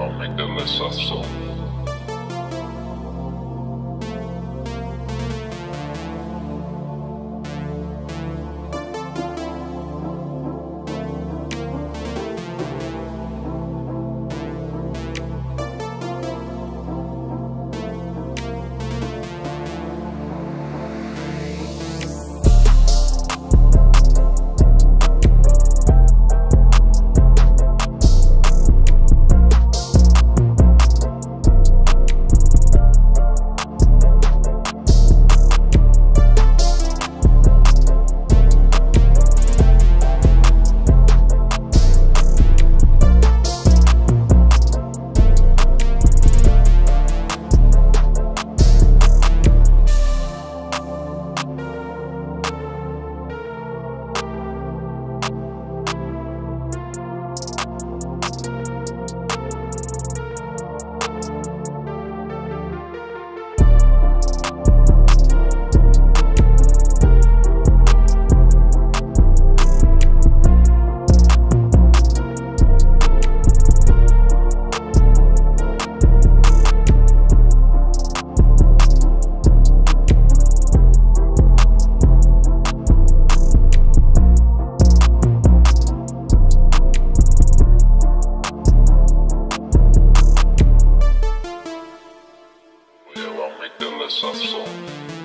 Amygdala Sasso. Samson.